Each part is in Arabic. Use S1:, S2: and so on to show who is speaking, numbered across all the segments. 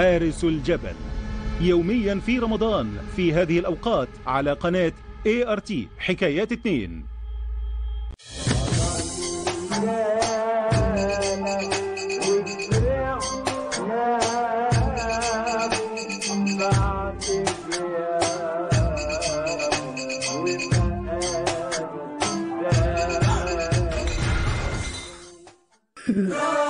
S1: حارس الجبل. يوميا في رمضان في هذه الأوقات على قناة ART حكايات اتنين.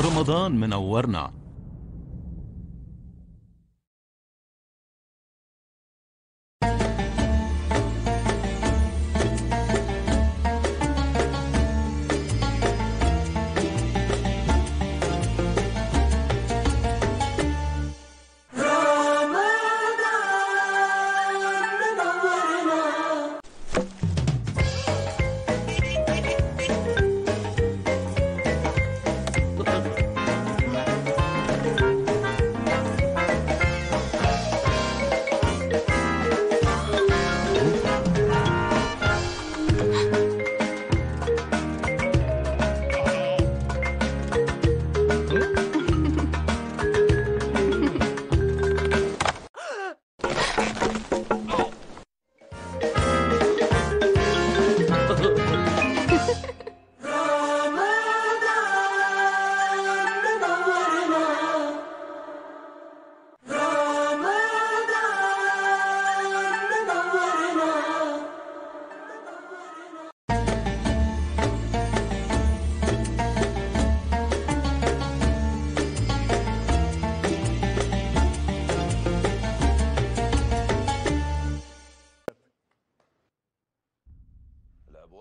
S1: رمضان منورنا.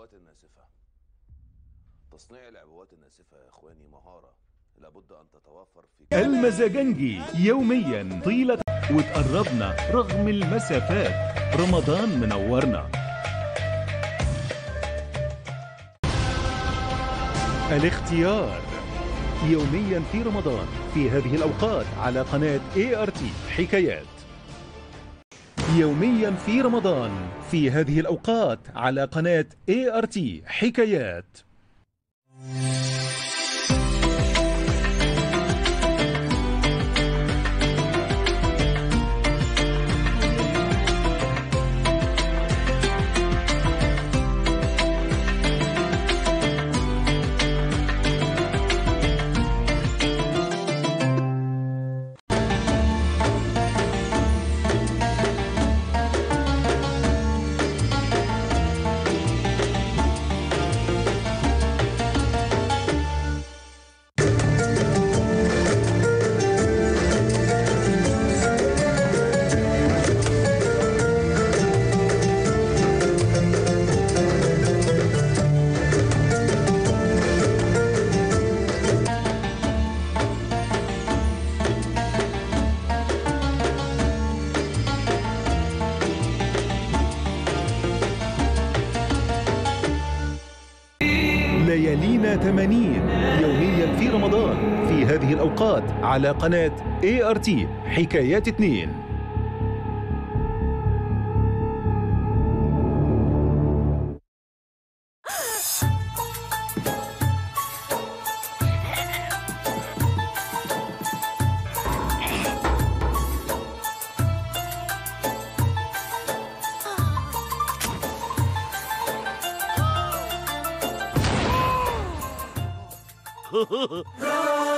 S2: العبوات الناسفة. تصنيع العبوات الناسفة يا إخواني مهارة. لابد أن تتوفر في
S1: المزاجنجي يوميا طيلة. وتقربنا رغم المسافات. رمضان منورنا. الاختيار. يوميا في رمضان. في هذه الأوقات على قناة ART حكايات. يوميا في رمضان. في هذه الأوقات على قناة ART حكايات. ليالينا 80 يوميا في رمضان. في هذه الأوقات على قناة ART حكايات اتنين. 呵呵呵